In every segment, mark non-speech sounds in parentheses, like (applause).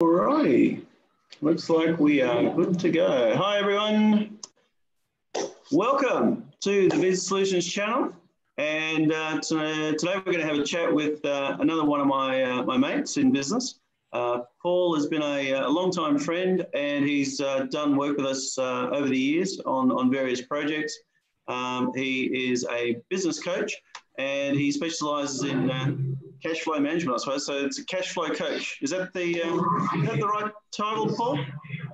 Alrighty, looks like we are good to go. Hi everyone, welcome to the Visa Solutions channel. And uh, today we're going to have a chat with uh, another one of my, uh, my mates in business. Uh, Paul has been a, a long-time friend and he's uh, done work with us uh, over the years on, on various projects. Um, he is a business coach and he specializes in cash flow management, I suppose. So it's a cash flow coach. Is that the um, is that the right title, Paul?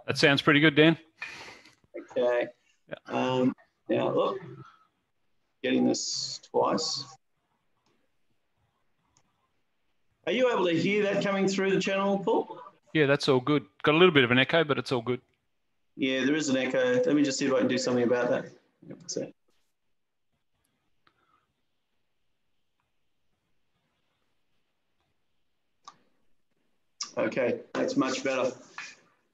That sounds pretty good, Dan. Okay. Yeah. Um, now look, getting this twice. Are you able to hear that coming through the channel, Paul? Yeah, that's all good. Got a little bit of an echo, but it's all good. Yeah, there is an echo. Let me just see if I can do something about that. Okay, that's much better.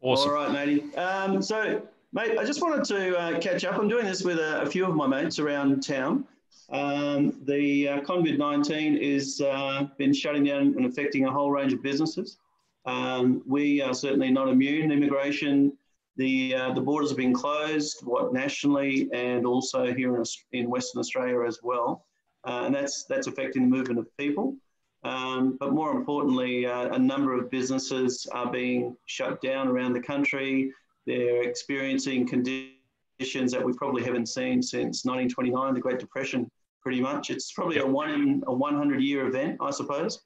Awesome. All right, matey. Um, so, mate, I just wanted to uh, catch up. I'm doing this with a, a, few of my mates around town. Um, the uh, COVID-19 has uh, been shutting down and affecting a whole range of businesses. Um, we are certainly not immune. Immigration, the uh, the borders have been closed, what nationally and also here in, in Western Australia as well, uh, and that's that's affecting the movement of people. Um, but more importantly, uh, a number of businesses are being shut down around the country. They're experiencing conditions that we probably haven't seen since 1929, the Great Depression, pretty much. It's probably a one in a 100 year event, I suppose.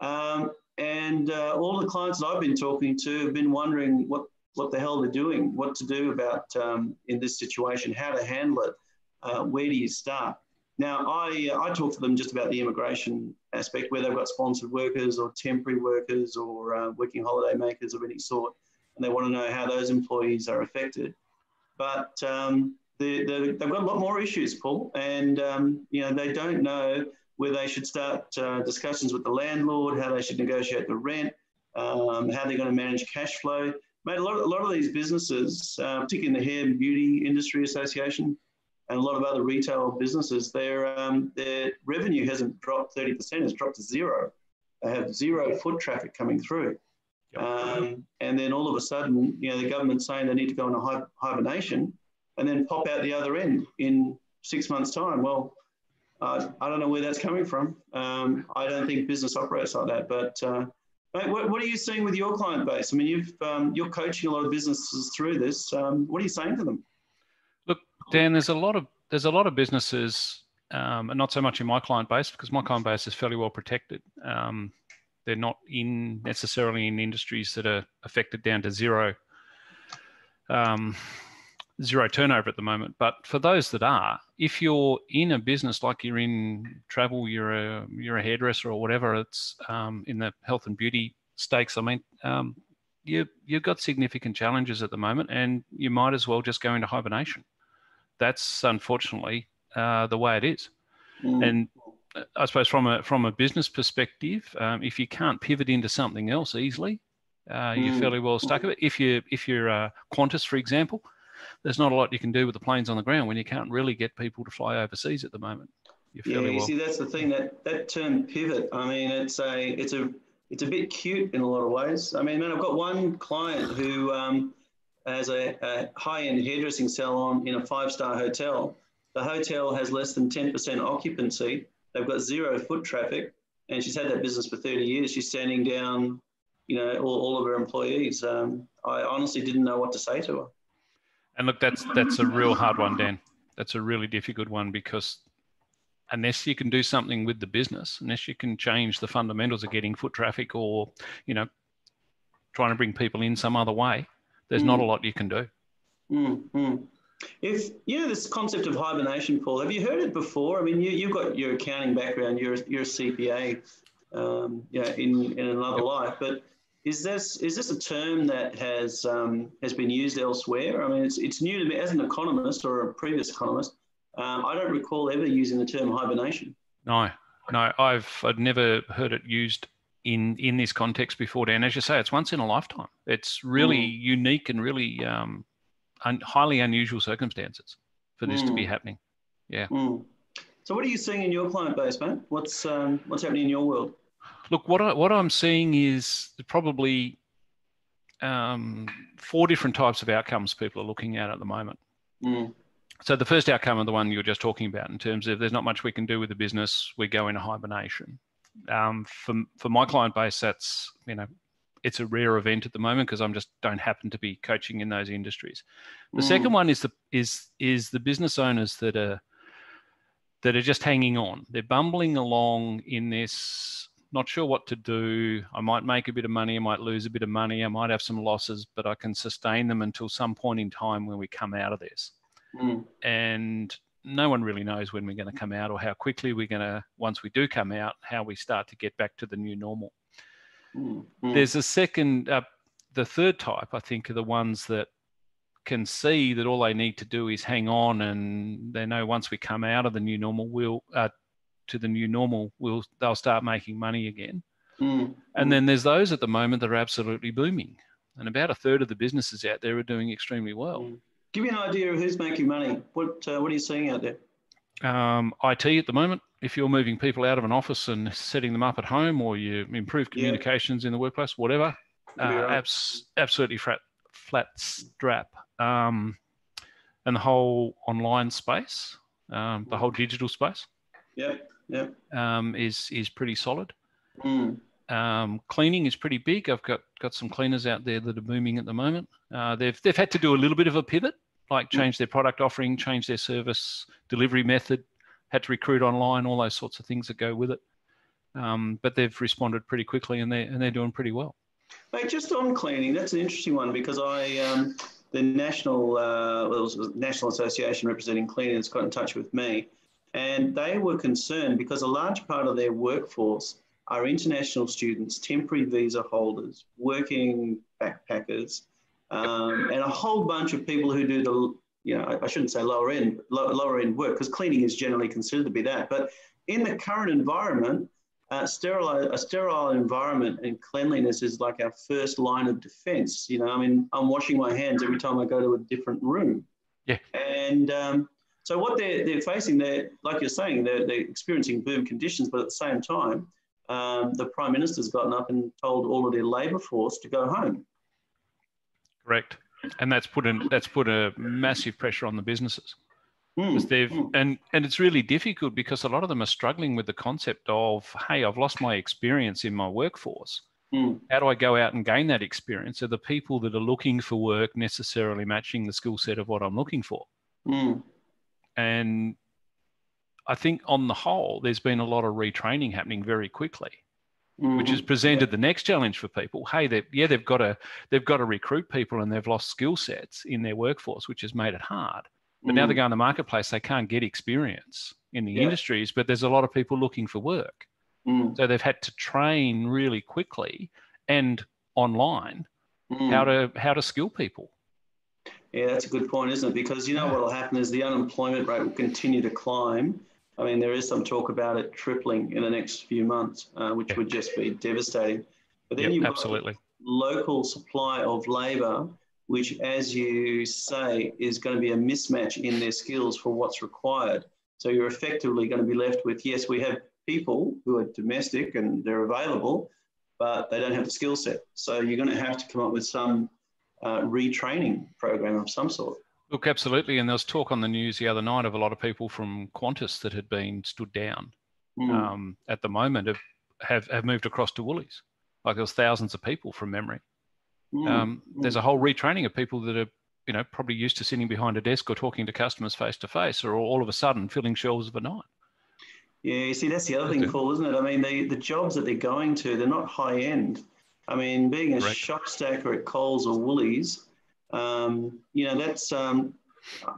Um, and uh, all the clients that I've been talking to have been wondering what, what the hell they're doing, what to do about um, in this situation, how to handle it, uh, where do you start? Now, I, uh, I talk to them just about the immigration aspect, where they've got sponsored workers or temporary workers or uh, working holiday makers of any sort, and they want to know how those employees are affected. But um, they, they've got a lot more issues, Paul, and um, you know they don't know where they should start uh, discussions with the landlord, how they should negotiate the rent, um, how they're going to manage cash flow. Mate, a lot, of, a lot of these businesses, uh, particularly in the hair and beauty industry association, and a lot of other retail businesses, their, um, their revenue hasn't dropped 30%, it's dropped to zero. They have zero foot traffic coming through. Um, and then all of a sudden, you know, the government's saying they need to go into hibernation and then pop out the other end in six months' time. Well, uh, I don't know where that's coming from. Um, I don't think business operates like that. But uh, mate, what, what, are you seeing with your client base? I mean, you've, um, you're coaching a lot of businesses through this. Um, what are you saying to them? Dan, there's a lot of there's a lot of businesses, um, and not so much in my client base because my client base is fairly well protected. Um, they're not in necessarily in industries that are affected down to zero um, zero turnover at the moment. But for those that are, if you're in a business like you're in travel, you're a you're a hairdresser or whatever, it's um, in the health and beauty stakes. I mean, um, you you've got significant challenges at the moment, and you might as well just go into hibernation that's unfortunately uh, the way it is. Mm. And uh, I suppose from a from a business perspective, um, if you can't pivot into something else easily, uh, you're mm. fairly well stuck with it. If you if you're uh, Qantas, for example, there's not a lot you can do with the planes on the ground when you can't really get people to fly overseas at the moment. yeah, you well. see, that's the thing that that term pivot. I mean, it's a it's a it's a bit cute in a lot of ways. I mean, man, I've got one client who um, as a, a high-end hairdressing salon in a five-star hotel. The hotel has less than 10% occupancy. They've got zero foot traffic, and she's had that business for 30 years. She's standing down, you know, all, all of her employees. Um, I honestly didn't know what to say to her. And look, that's that's a real hard one, Dan. That's a really difficult one because unless you can do something with the business, unless you can change the fundamentals of getting foot traffic or, you know, trying to bring people in some other way, there's mm. not a lot you can do. Mm, If you know this concept of hibernation, Paul, have you heard it before? I mean, you, have got your accounting background, you're, you're a CPA, um, you know, in, in another yep. life, but is this is this a term that has um, has been used elsewhere? I mean, it's, it's new to me as an economist or a previous economist. Um, I don't recall ever using the term hibernation. No, no, I've I've never heard it used in in this context before, Dan. As you say, it's once in a lifetime. It's really mm. unique and really um, un, highly unusual circumstances for this mm. to be mm. happening. Yeah. Mm. So, what are you seeing in your client base, man? What's um, what's happening in your world? Look, what I, what I'm seeing is probably um, four different types of outcomes people are looking at at the moment. Mm. So the first outcome of the one you were just talking about, in terms of there's not much we can do with the business, we go into hibernation. Um, for for my client base, that's you know, it's a rare event at the moment because I'm just don't happen to be coaching in those industries. The Mm. second one is the is is the business owners that are that are just hanging on. They're bumbling along in this, not sure what to do. I might make a bit of money, I might lose a bit of money, I might have some losses, but I can sustain them until some point in time when we come out of this. Mm. And no one really knows when we're going to come out or how quickly we're going to, once we do come out, how we start to get back to the new normal. Mm. Mm. There's a second, uh, the third type, I think, are the ones that can see that all they need to do is hang on and they know once we come out of the new normal, we'll, uh, to the new normal, we'll, they'll start making money again. Mm. And then there's those at the moment that are absolutely booming. And about a third of the businesses out there are doing extremely well. Mm. Give me an idea of who's making money. What uh, what are you seeing out there? Um, IT at the moment, if you're moving people out of an office and setting them up at home or you improve Yeah. communications in the workplace, whatever, uh, right. abs- absolutely flat, flat strap. Um, and the whole online space, um, the whole digital space Yep. Yep. um, is, is pretty solid. Mm. Um, cleaning is pretty big. I've got, got some cleaners out there that are booming at the moment. Uh, they've, they've had to do a little bit of a pivot, like change their product offering, change their service delivery method, had to recruit online, all those sorts of things that go with it. Um, but they've responded pretty quickly and they're, and they're doing pretty well. Mate, just on cleaning, that's an interesting one because I, um, the National, uh, well, it was the National Association representing cleaners got in touch with me, and they were concerned because a large part of their workforce are international students, temporary visa holders, working backpackers, um, and a whole bunch of people who do the, you know, I, I shouldn't say lower end, low, lower end work because cleaning is generally considered to be that, but in the current environment, uh, sterile, a sterile environment and cleanliness is like our first line of defense. You know, I mean, I'm washing my hands every time I go to a different room. Yeah. And um, so what they're, they're facing, they're, like you're saying, they're, they're experiencing boom conditions, but at the same time, um, the Prime Minister's gotten up and told all of their labour force to go home. Correct. And that's put in, that's put a massive pressure on the businesses. Mm, they've mm, and and it's really difficult because a lot of them are struggling with the concept of hey i've lost my experience in my workforce mm, how do i go out and gain that experience are the people that are looking for work necessarily matching the skill set of what i'm looking for mm, and i think on the whole there's been a lot of retraining happening very quickly which has presented the next challenge for people hey they yeah they've got to they've got to recruit people and they've lost skill sets in their workforce which has made it hard but now Mm, they go in the marketplace, they can't get experience in the Yeah. industries, but there's a lot of people looking for work. mm, So they've had to train really quickly and online mm. how to how to skill people. Yeah, that's a good point, isn't it? Because you know what will happen is the unemployment rate will continue to climb. I mean, there is some talk about it tripling in the next few months, uh, which Yeah. would just be devastating. But then Yep, you've absolutely. got local supply of labour, which, as you say, is going to be a mismatch in their skills for what's required. So you're effectively going to be left with yes, we have people who are domestic and they're available, but they don't have the skill set. So you're going to have to come up with some uh, retraining program of some sort. Look, absolutely. And there was talk on the news the other night of a lot of people from Qantas that had been stood down Mm. um, at the moment have, have have moved across to Woolies. Like there was thousands of people from memory. Mm. Um, Mm. there's a whole retraining of people that are you know probably used to sitting behind a desk or talking to customers face to face, or all of a sudden filling shelves overnight. Yeah, you see, that's the other thing, Paul, isn't it? I mean, the, the jobs that they're going to, they're not high end. I mean, being a Correct. shop stacker at Coles or Woolies, um, you know, that's, um,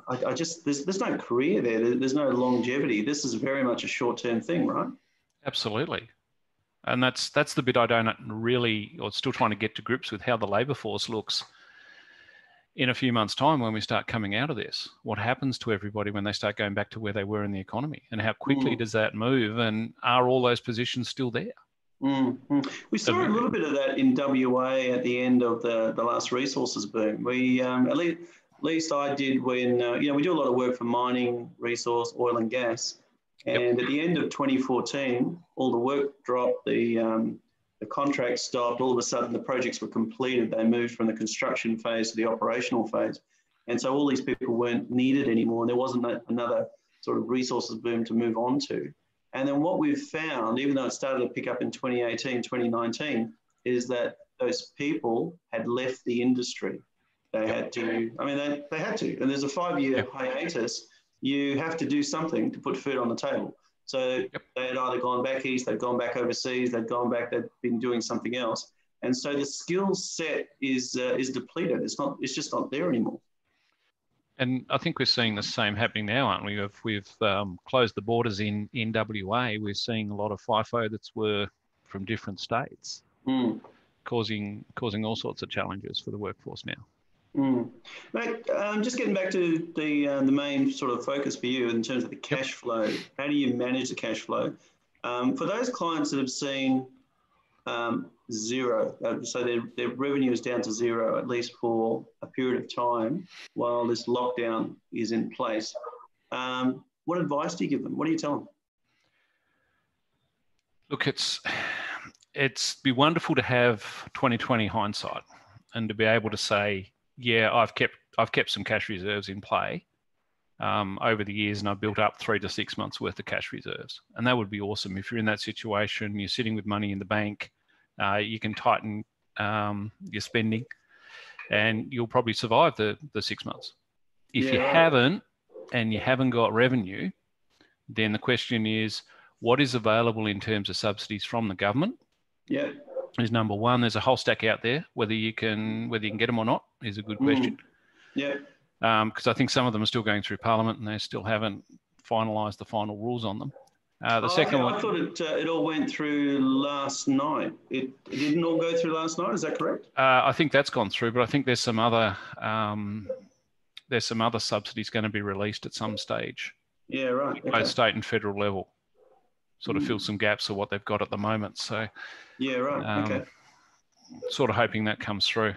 I, I just, there's, there's no career there. There- There's no longevity. This is very much a short term thing, right? Absolutely. And that's that's the bit I don't really, or still trying to get to grips with how the labour force looks in a few months' time when we start coming out of this. What happens to everybody when they start going back to where they were in the economy, and how quickly Mm. does that move? And are all those positions still there? Mm, mm. We saw a little bit of that in WA at the end of the, the last resources boom. We, um, at least, at least I did when, uh, you know, we do a lot of work for mining, resource, oil and gas. Yep. And at the end of 2014, all the work dropped, the, um, the contract stopped. All of a sudden, the projects were completed. They moved from the construction phase to the operational phase. And so all these people weren't needed anymore. And there wasn't another sort of resources boom to move on to. And then what we've found, even though it started to pick up in 2018, 2019, is that those people had left the industry. They had to, I mean, they, they had to. And there's a five year hiatus. You have to do something to put food on the table. So yep. they had either gone back east, they'd gone back overseas, they'd gone back, they'd been doing something else. And so the skill set is, uh, is depleted. It's, not, it's just not there anymore. And I think we're seeing the same happening now, aren't we? We've, we've um, closed the borders in, in WA. We're seeing a lot of FIFO that's were from different states, mm. causing causing all sorts of challenges for the workforce now. Mm. Mate, um, just getting back to the uh, the main sort of focus for you in terms of the cash flow. How do you manage the cash flow? Um, for those clients that have seen um, zero, uh, so their, their revenue is down to zero at least for a period of time while this lockdown is in place. Um, what advice do you give them? What do you tell them? Look, it's it's be wonderful to have 2020 hindsight and to be able to say yeah, I've kept I've kept some cash reserves in play um, over the years, and I've built up three to six months worth of cash reserves, and that would be awesome. If you're in that situation, you're sitting with money in the bank, uh, you can tighten um, your spending, and you'll probably survive the the six months. If yeah. you haven't, and you haven't got revenue, then the question is, what is available in terms of subsidies from the government? Yeah is number one. There's a whole stack out there. Whether you can whether you can get them or not is a good mm. question. Mm. Yeah. Because um, I think some of them are still going through Parliament and they still haven't finalised the final rules on them. Uh, the oh, second one. I thought it, uh, it all went through last night. It, it, didn't all go through last night. Is that correct? Uh, I think that's gone through, but I think there's some other um, there's some other subsidies going to be released at some stage. Yeah, right. Okay. Both state and federal level, sort of mm. fill some gaps of what they've got at the moment. So yeah, right. Um, okay. Sort of hoping that comes through.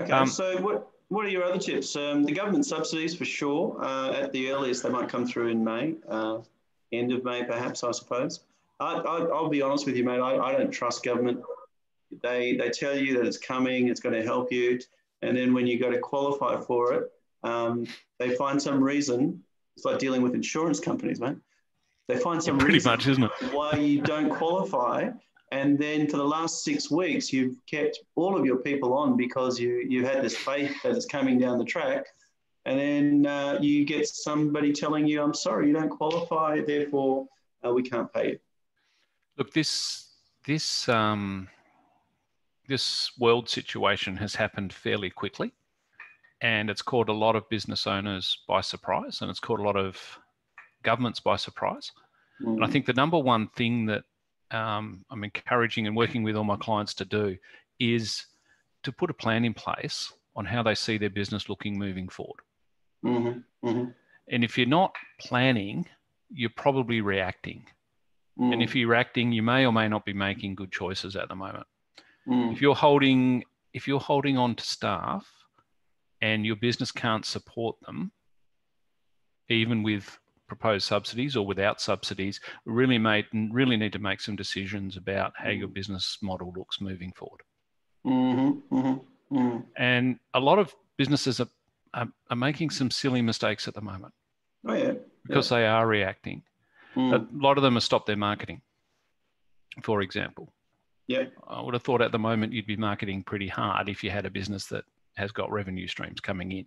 Okay, um, so what what are your other tips? Um, the government subsidies for sure. Uh, at the earliest, they might come through in May, uh, end of May, perhaps. I suppose. I, will be honest with you, mate. I, I don't trust government. They they tell you that it's coming, it's going to help you, and then when you go to qualify for it, um, they find some reason. It's like dealing with insurance companies, mate. They find some yeah, pretty much, isn't it? Why you don't qualify, and then for the last six weeks, you've kept all of your people on because you you had this faith that it's coming down the track, and then uh, you get somebody telling you, "I'm sorry, you don't qualify, therefore uh, we can't pay you." Look, this this um, this world situation has happened fairly quickly, and it's caught a lot of business owners by surprise, and it's caught a lot of governments by surprise. Mm. And I mm. think the number one thing that um, I'm encouraging and working with all my clients to do is to put a plan in place on how they see their business looking moving forward. Mm-hmm, mm-hmm. And if you're not planning, you're probably reacting. Mm. And if you're reacting, you may or may not be making good choices at the moment. Mm. If you're holding if you're holding on to staff and your business can't support them, even with proposed subsidies or without subsidies, really made really need to make some decisions about how your mm. business model looks moving forward. Mm-hmm, mm-hmm, mm. And a lot of businesses are, are, are, making some silly mistakes at the moment. Oh yeah, because yeah. they are reacting. Mm. A lot of them have stopped their marketing, for example. Yeah, I would have thought at the moment you'd be marketing pretty hard if you had a business that has got revenue streams coming in.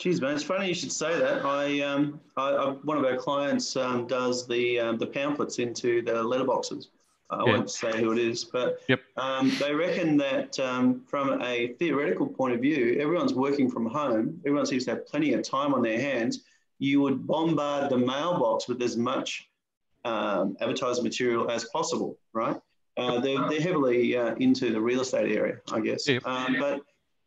Geez, man, it's funny you should say that. I, um, I, I one of our clients um, does the um, the pamphlets into the letterboxes. I yeah. won't say who it is, but yep. um, they reckon that um, from a theoretical point of view, everyone's working from home. Everyone seems to have plenty of time on their hands. You would bombard the mailbox with as much um, advertising material as possible, right? Uh, they're, they're heavily uh, into the real estate area, I guess. Um, but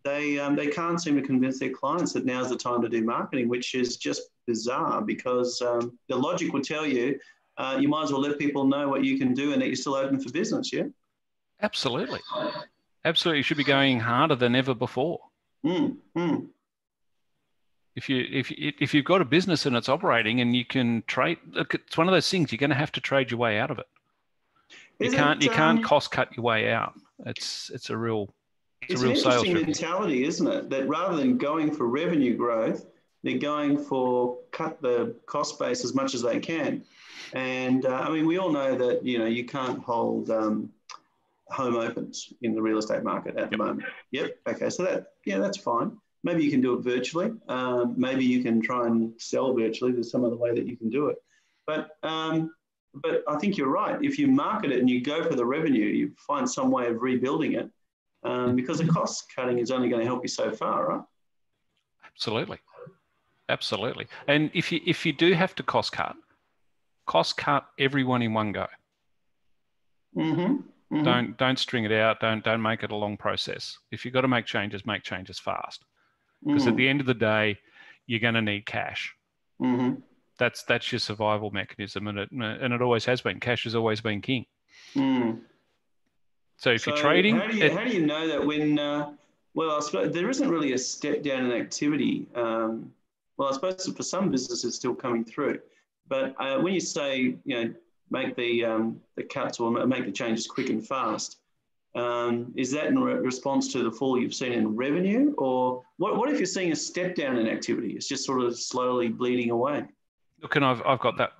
they um, they can't seem to convince their clients that now's the time to do marketing, which is just bizarre because um, the logic would tell you uh, you might as well let people know what you can do and that you're still open for business. Yeah. Absolutely. Absolutely, you should be going harder than ever before. Mm, mm. If you if if you've got a business and it's operating and you can trade, look, it's one of those things you're going to have to trade your way out of it. You Is can't you can't um, cost cut your way out. It's it's a real it's, an interesting mentality, isn't it? That rather than going for revenue growth, they're going for cut the cost base as much as they can. And uh, I mean, we all know that you know you can't hold um, home opens in the real estate market at the moment. Yep. Okay. So that yeah, that's fine. Maybe you can do it virtually. Um, maybe you can try and sell virtually. There's some other way that you can do it. But um, but I think you're right. If you market it and you go for the revenue, you find some way of rebuilding it um, because the cost cutting is only going to help you so far, right? Absolutely. Absolutely. And if you if you do have to cost cut, cost cut everyone in one go. Mm-hmm. Don't don't string it out. Don't don't make it a long process. If you've got to make changes, make changes fast. Because at the end of the day, you're going to need cash. mm-hmm. That's that's your survival mechanism, and it and it always has been. Cash has always been king. mm. So if you're trading, how do you, it- how do you know that when? Uh, well, I suppose there isn't really a step down in activity. Um, well, I suppose for some businesses still coming through, but uh, when you say you know make the um, the cuts or make the changes quick and fast, um, is that in re- response to the fall you've seen in revenue, or what? What if you're seeing a step down in activity? It's just sort of slowly bleeding away. look, and I've I've got that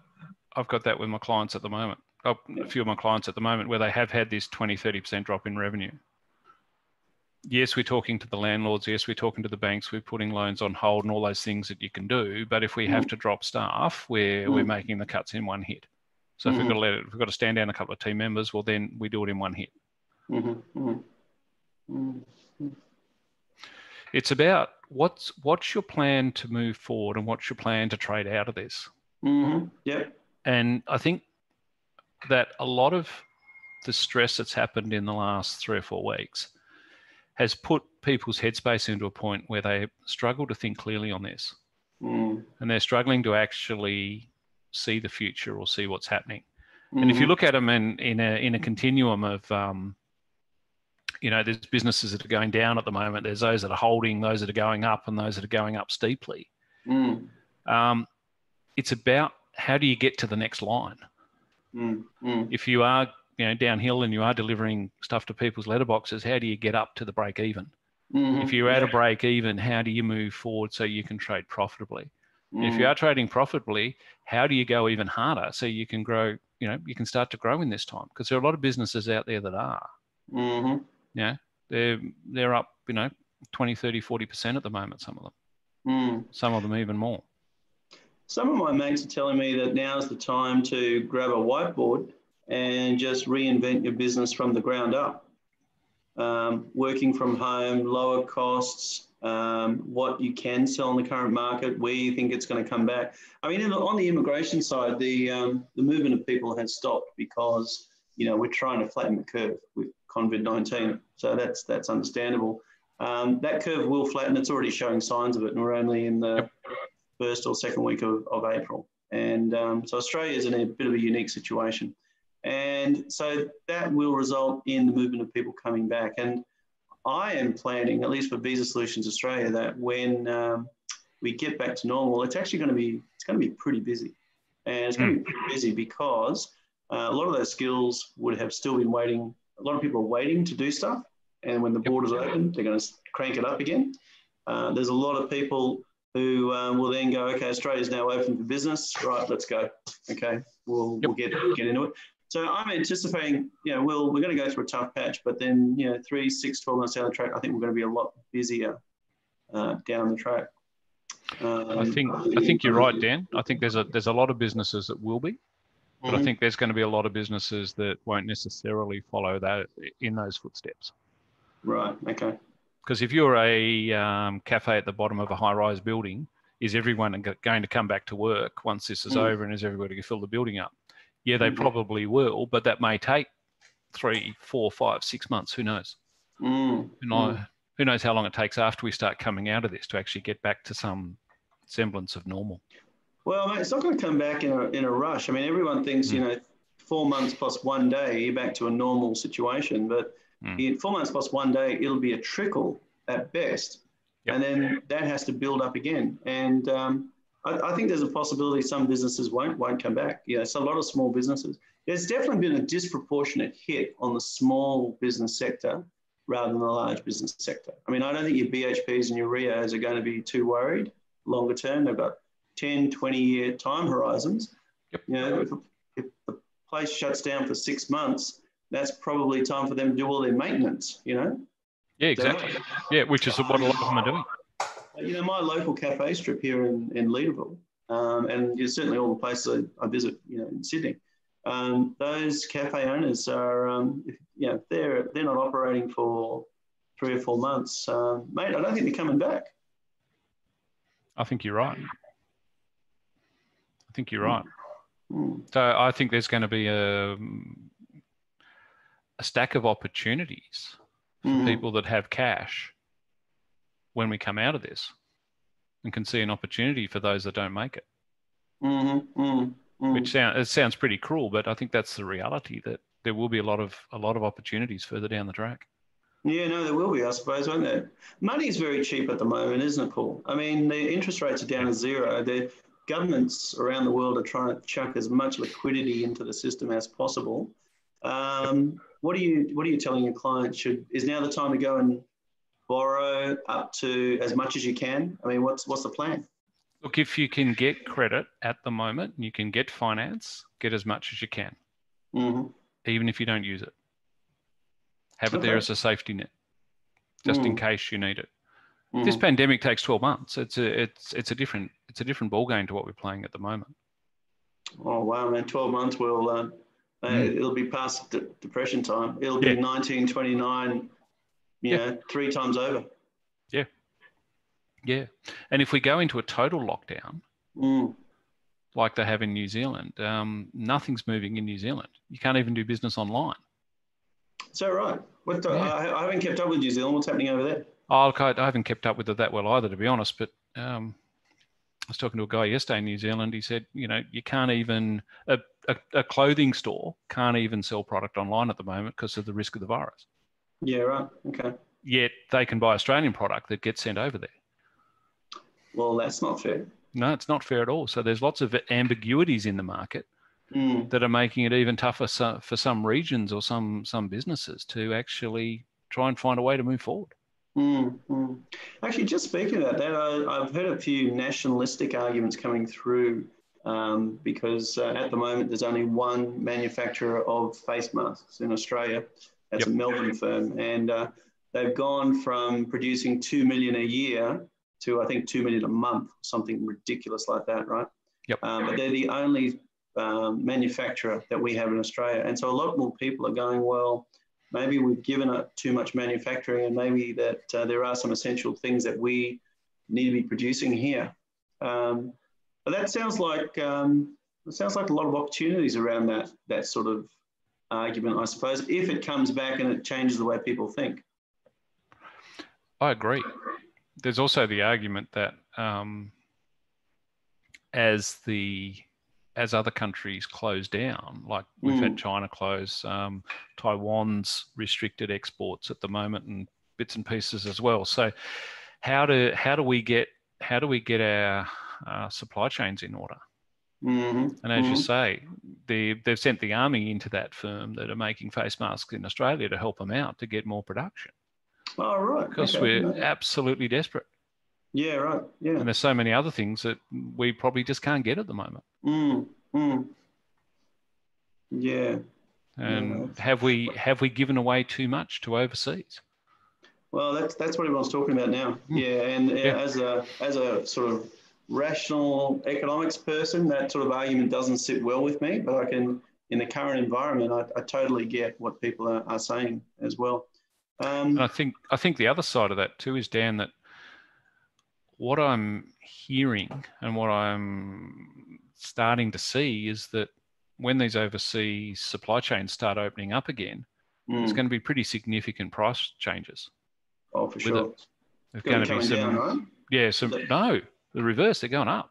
I've got that with my clients at the moment. A few of my clients at the moment where they have had this 20, 30% drop in revenue. Yes, we're talking to the landlords. Yes, we're talking to the banks. We're putting loans on hold and all those things that you can do. But if we have to drop staff, we're, we're Mm. making the cuts in one hit. So if we've got to let it, if we've got to stand down a couple of team members, well, then we do it in one hit. Mm-hmm. Mm-hmm. It's about what's what's your plan to move forward and what's your plan to trade out of this. Mm-hmm. Yep. And I think that a lot of the stress that's happened in the last three or four weeks has put people's headspace into a point where they struggle to think clearly on this Mm. and they're struggling to actually see the future or see what's happening. And Mm-hmm. if you look at them in, in, a, in a continuum of, um, you know, there's businesses that are going down at the moment, there's those that are holding, those that are going up, and those that are going up steeply. Mm. Um, it's about how do you get to the next line? Mm. Mm. if you are you know downhill and you are delivering stuff to people's letterboxes how do you get up to the break even Mhm. if you're at a break even how do you move forward so you can trade profitably if you Mm. are trading profitably how do you go even harder so you can grow you know you can start to grow in this time because there are a lot of businesses out there that are Mhm. yeah they're they're up you know 20 30 40% at the moment some of them Mm. some of them even more Some of my mates are telling me that now's the time to grab a whiteboard and just reinvent your business from the ground up. Um, working from home, lower costs, um, what you can sell in the current market, where you think it's going to come back. I mean, on the immigration side, the um, the movement of people has stopped because you know we're trying to flatten the curve with COVID nineteen. So that's that's understandable. Um, that curve will flatten. It's already showing signs of it, and we're only in the first or second week of, of April. And um, so Australia is in a bit of a unique situation. And so that will result in the movement of people coming back. And I am planning, at least for Visa Solutions Australia, that when um, we get back to normal, it's actually going to be it's going to be pretty busy, and it's going to be pretty busy because uh, a lot of those skills would have still been waiting. A lot of people are waiting to do stuff, and when the borders open, they're going to crank it up again. Uh, there's a lot of people who um, will then go, okay, Australia's now open for business. Right, let's go. Okay, we'll, we'll get get into it. So I'm anticipating, you know, we'll, we're going to go through a tough patch, but then, you know, three, six, 12 months down the track, I think we're going to be a lot busier uh, down the track. Um, i think i think you're right dan i think there's a there's a lot of businesses that will be but I Mhm. think there's going to be a lot of businesses that won't necessarily follow that in those footsteps. Right. Okay. Because if you're a um, cafe at the bottom of a high-rise building, is everyone going to come back to work once this is Mm. over, and is everybody going to fill the building up? Yeah, they Mhm. probably will, but that may take three, four, five, six months. Who knows? Mm. Who know- Who knows how long it takes after we start coming out of this to actually get back to some semblance of normal? Well, it's not going to come back in a, in a rush. I mean, everyone thinks, you know, four months plus one day, you're back to a normal situation. But Mm. in four months plus one day, it'll be a trickle at best. Yep. And then that has to build up again. And um, I, I think there's a possibility some businesses won't won't come back. You know, so a lot of small businesses. there's definitely been a disproportionate hit on the small business sector rather than the large business sector. I mean, I don't think your BHPs and your Rios are going to be too worried longer term. They've got 10, 20 year time horizons. Yep. You know, if, if the place shuts down for six months, that's probably time for them to do all their maintenance, you know? Yeah, exactly. So, yeah, which is what a lot of them are doing. You know, my local cafe strip here in, in Leederville, um, and certainly all the places I, I, visit, you know, in Sydney, um, those cafe owners are, um, you know, they're, they're not operating for three or four months, um, mate, I don't think they're coming back. I think you're right. I think you're right. Mm. So I think there's going to be a, a stack of opportunities for mm. people that have cash when we come out of this and can see an opportunity for those that don't make it. Mm-hmm. Mm-hmm. Which sound, it sounds pretty cruel, but I think that's the reality that there will be a lot of a lot of opportunities further down the track. Yeah, no, there will be, I suppose, won't there? Money is very cheap at the moment, isn't it, Paul? I mean, the interest rates are down to zero. The governments around the world are trying to chuck as much liquidity into the system as possible. Um, what are you What are you telling your clients? Should is now the time to go and borrow up to as much as you can? I mean, what's what's the plan? Look, if you can get credit at the moment, you can get finance, get as much as you can, mm-hmm. even if you don't use it. Have it there as a safety net, just mm. in case you need it. Mm. This pandemic takes 12 months. It's a it's it's a different it's a different ball game to what we're playing at the moment. Oh wow, man! 12 months will uh, mm. it'll be past de- depression time. It'll be 1929, you yeah. know, three times over. Yeah, yeah. And if we go into a total lockdown, mm. like they have in New Zealand, um, nothing's moving in New Zealand. You can't even do business online. Is that right? What the, yeah. I, I, haven't kept up with New Zealand. What's happening over there? Oh, I, I haven't kept up with it that well either, to be honest. But um, I was talking to a guy yesterday in New Zealand. He said, you know, you can't even a, a, a clothing store can't even sell product online at the moment because of the risk of the virus. Yeah, right. Okay. Yet they can buy Australian product that gets sent over there. Well, that's not fair. No, it's not fair at all. So there's lots of ambiguities in the market mm. that are making it even tougher for some regions or some some businesses to actually try and find a way to move forward. Mm, mm. Actually, just speaking about that, I, have heard a few nationalistic arguments coming through um, because uh, at the moment there's only one manufacturer of face masks in Australia. That's yep. a Melbourne firm, and uh, they've gone from producing two million a year to I think two million a month, something ridiculous like that, right? Yep. Um, but they're the only um, manufacturer that we have in Australia. And so a lot more people are going, well, maybe we've given it too much manufacturing and maybe that uh, there are some essential things that we need to be producing here. Um, but that sounds like um, it sounds like a lot of opportunities around that that sort of argument, I suppose, if it comes back and it changes the way people think. I agree. There's also the argument that um, as the as other countries close down, like we've mm. had China close, um, Taiwan's restricted exports at the moment, and bits and pieces as well. So, how do how do we get how do we get our uh, supply chains in order? Mm-hmm. And as mm-hmm. you say, they, they've sent the army into that firm that are making face masks in Australia to help them out to get more production. Oh, right. Because okay. we're absolutely desperate. Yeah, right. Yeah. And there's so many other things that we probably just can't get at the moment. Mm, mm. Yeah. And yeah. have we have we given away too much to overseas? Well, that's that's what everyone's talking about now. Mm. Yeah, and yeah. as a as a sort of rational economics person, that sort of argument doesn't sit well with me. But I can, in the current environment, I, I totally get what people are, are saying as well. Um, I think I think the other side of that too is Dan that what I'm hearing and what I'm starting to see is that when these overseas supply chains start opening up again, mm. there's going to be pretty significant price changes. Oh, for sure. It. There's going to be some, down, right? yeah, some no, the reverse. They're going up.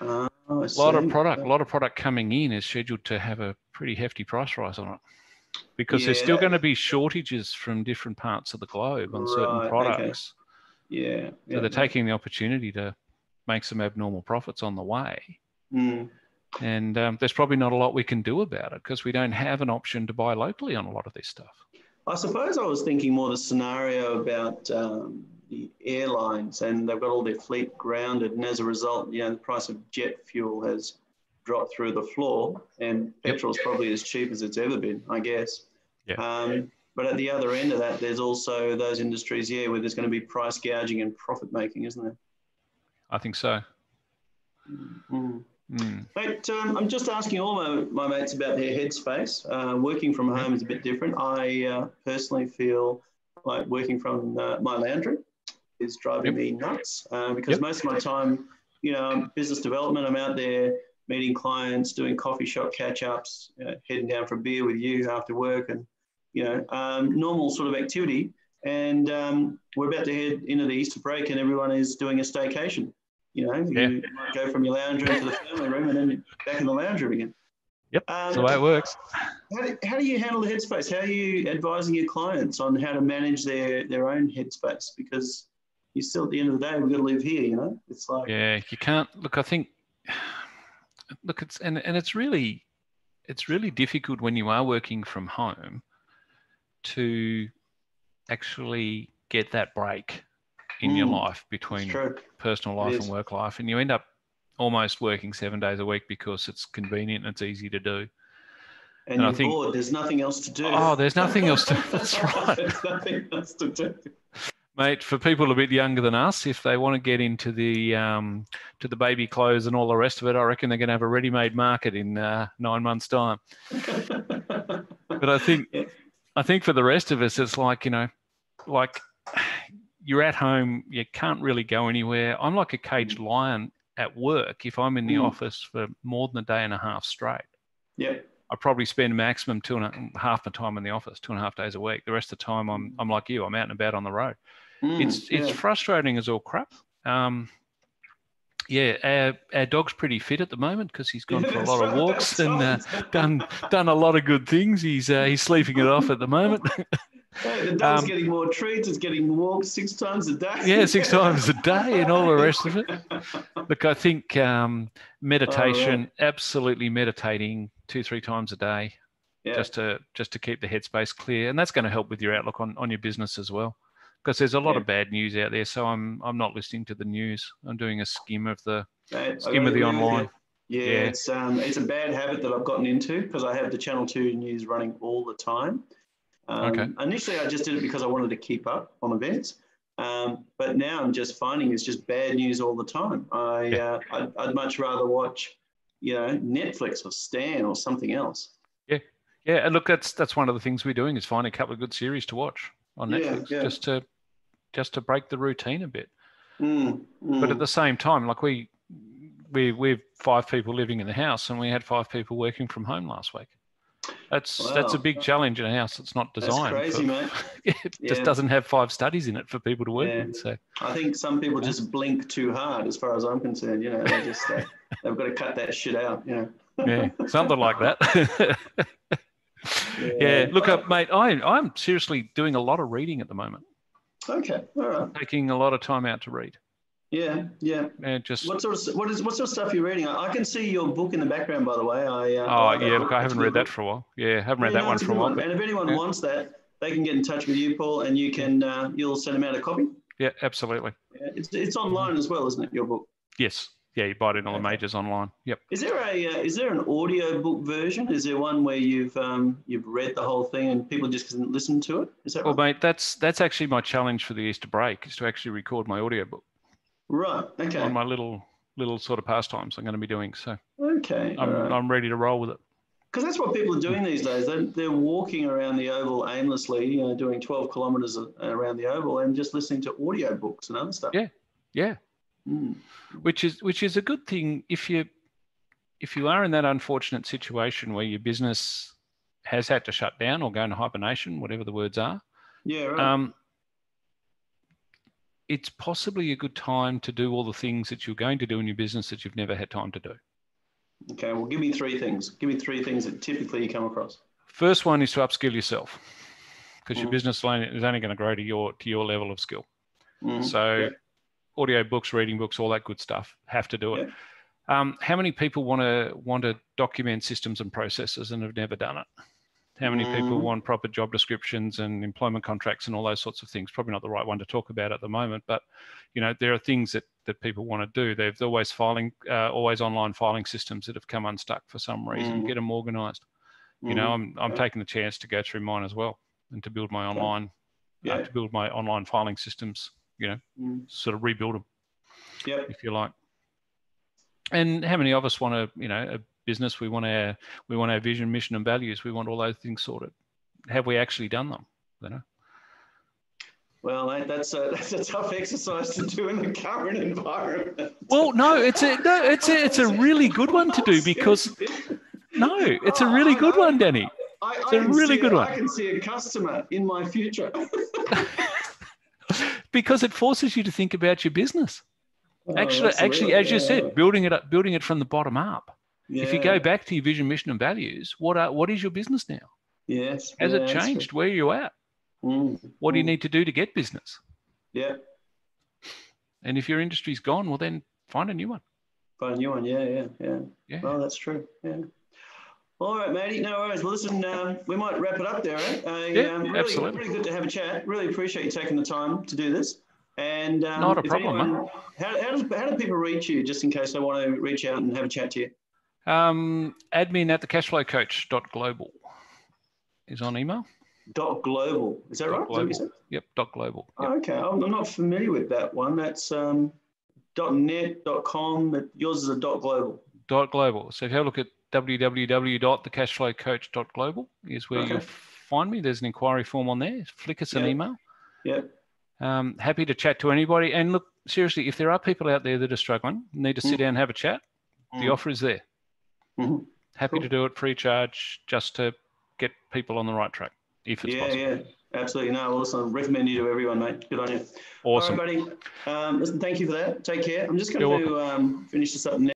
Uh, a lot of product, a lot of product coming in is scheduled to have a pretty hefty price rise on it because yeah, there's still going to be shortages from different parts of the globe on right, certain products. Yeah. So yeah. they're taking the opportunity to make some abnormal profits on the way. Mm. And um, there's probably not a lot we can do about it because we don't have an option to buy locally on a lot of this stuff. I suppose I was thinking more the scenario about um, the airlines and they've got all their fleet grounded, and as a result, you know, the price of jet fuel has dropped through the floor, and Yep. petrol's probably as cheap as it's ever been, I guess. Yeah. Um, but at the other end of that, there's also those industries, yeah, where there's going to be price gouging and profit making, isn't there? I think so. Mm. Mm. Mate, um, I'm just asking all my, my mates about their headspace. Uh, working from home is a bit different. I uh, personally feel like working from uh, my lounge room is driving Yep. me nuts uh, because Yep. most of my time, you know, business development, I'm out there meeting clients, doing coffee shop catch ups, uh, heading down for a beer with you after work, and, you know, um, normal sort of activity. And um, we're about to head into the Easter break, and everyone is doing a staycation. You know, Yeah. you might go from your lounge room to the family room and then back in the lounge room again. Yep, Um, That's the way it works. how do, how do you handle the headspace? How are you advising your clients on how to manage their, their own headspace? Because you still, at the end of the day, we've got to live here, you know? It's like, Yeah, you can't look. I think (sighs) look, it's and and it's really it's really difficult when you are working from home to actually get that break in your Mm, life between personal life and work life, and you end up almost working seven days a week because it's convenient and it's easy to do. And, And I you're think- bored. There's nothing else to do. Oh, there's nothing else to. (laughs) (laughs) That's right. There's nothing else to do. Mate. For people a bit younger than us, if they want to get into the um, to the baby clothes and all the rest of it, I reckon they're going to have a ready-made market in uh, nine months' time. (laughs) But I think Yeah. I think for the rest of us, it's like you know, like you're at home, you can't really go anywhere. I'm like a caged lion at work. If I'm in the Mm. office for more than a day and a half straight, yep. I probably spend maximum two and a half my time in the office, two and a half days a week. The rest of the time, I'm I'm like you, I'm out and about on the road. Mm, it's it's frustrating as all crap. Um, yeah, our, our dog's pretty fit at the moment because he's gone Yeah, for a (laughs) lot of walks and uh, (laughs) done done a lot of good things. He's uh, he's sleeping it off at the moment. (laughs) Hey, the dog's um, getting more treats. It's getting walked six times a day. yeah, six times a day and all the rest of it. Look, I think um, meditation, absolutely meditating two three times a day, Yeah. just to just to keep the headspace clear, and that's going to help with your outlook on on your business as well. Because there's a lot Yeah. of bad news out there, so I'm I'm not listening to the news. I'm doing a skim of the I skim of the agree with you. online. Yeah, Yeah. it's um, it's a bad habit that I've gotten into because I have the Channel Two news running all the time. Um, Okay. Initially, I just did it because I wanted to keep up on events, um, but now I'm just finding it's just bad news all the time. I Yeah. uh, I'd, I'd much rather watch, you know, Netflix or Stan or something else. Yeah, yeah, and look, that's that's one of the things we're doing is find a couple of good series to watch on Netflix, yeah. just to just to break the routine a bit. Mm, But mm. at the same time, like we we we're five people living in the house, and we had five people working from home last week. That's that's a big challenge in a house that's not that's designed. crazy, for, mate. (laughs) it just doesn't have five studies in it for people to work Yeah. in. So I think some people just blink too hard, as far as I'm concerned. You know, they just uh, (laughs) they've got to cut that shit out. You know. yeah, something like that. (laughs) yeah, look up, mate. I I'm seriously doing a lot of reading at the moment, Okay. All right. taking a lot of time out to read, Yeah. Yeah. and just What sort of what is what sort of stuff you're reading? I, I can see your book in the background, by the way. I uh, Oh yeah, look, I haven't read that for a while. Yeah, haven't read Yeah, that one for a while. But And if anyone yeah. wants that, they can get in touch with you, Paul, and you can uh, you'll send them out a copy. yeah, absolutely. Yeah, It's it's online as well, isn't it? Your book. Yes. Yeah, you buy it in all the majors online. Yep. Is there a uh, is there an audio book version? Is there one where you've um, you've read the whole thing and people just can listen to it? Is that Well, right? mate, that's that's actually my challenge for the Easter break is to actually record my audiobook Right. Okay. on my little little sort of pastimes I'm going to be doing. So Okay. I'm right. I'm ready to roll with it. Because that's what people are doing these days. They're, they're walking around the oval aimlessly, you know, doing 12 kilometers around the oval and just listening to audio books and other stuff. Yeah. Yeah. Mm. Which is which is a good thing if you if you are in that unfortunate situation where your business has had to shut down or go into hibernation, whatever the words are. Yeah, right. Um, it's possibly a good time to do all the things that you're going to do in your business that you've never had time to do. okay, well, give me three things. Give me three things that typically you come across. First one is to upskill yourself because your Mhm. business is only going to grow to your to your level of skill. Mhm. So, Yeah. Audio books, reading books, all that good stuff have to do it. Um, how many people want to want to document systems and processes and have never done it? How many people Mhm. want proper job descriptions and employment contracts and all those sorts of things? Probably not the right one to talk about at the moment, but you know there are things that that people want to do. They've always filing, uh, always online filing systems that have come unstuck for some reason. Mhm. Get them organised. You know, Mhm. I'm I'm Yeah. taking the chance to go through mine as well and to build my online, uh, Yeah. to build my online filing systems. You know, Mm. sort of rebuild them Yep. if you like. And how many of us want to, you know, a business? We want our, we want our vision, mission, and values. We want all those things sorted. Have we actually done them? You know. Well, that's a (laughs) that's a tough exercise to do in the current environment. Well, no, it's a no, it's a it's a really good one to do (laughs) because (laughs) no, it's a really good one, Danny. I, it's I a can really good one. I can see a customer in my future. Because it forces you to think about your business. Oh, Actually, actually, absolutely, as you said, building it up, building it from the bottom up. If you go back to your vision, mission, and values, what are what is your business now? yes, Has yeah, it changed? Where are you at? Mm, What do you mm. need to do to get business? Yeah, And if your industry's gone, well, then find a new one. find a new one. Yeah, yeah, yeah. Yeah. Oh, that's true. Yeah. All right, matey. No worries. Well, listen, um, we might wrap it up there. Eh? Uh, Yeah, um, really, absolutely. really good to have a chat. Really appreciate you taking the time to do this. And um, Not a problem, anyone- how, how, does, how do people reach you, just in case they want to reach out and have a chat to you? Um, admin at the cashflowcoach.global is on email. Dot global. Is that Dot right? Is that what you said? Yep, dot global. Yep. Oh, okay, I'm, not familiar with that one. That's um, .net, .com. Yours is a dot global. Dot global. So if you have a look at www.thecashflowcoach.global is where Okay. you'll find me. There's an inquiry form on there. Flick us an email. Yeah. Um, happy to chat to anybody. And look, seriously, if there are people out there that are struggling, need to sit Mm. down and have a chat, the Mm. offer is there. Mhm. Happy Cool. to do it free charge just to get people on the right track, if it's Yeah, possible. yeah, absolutely. No, I recommend you to everyone, mate. Good on you. Awesome. All right, buddy. Um, listen, thank you for that. Take care. I'm just You're going to um, finish this up now.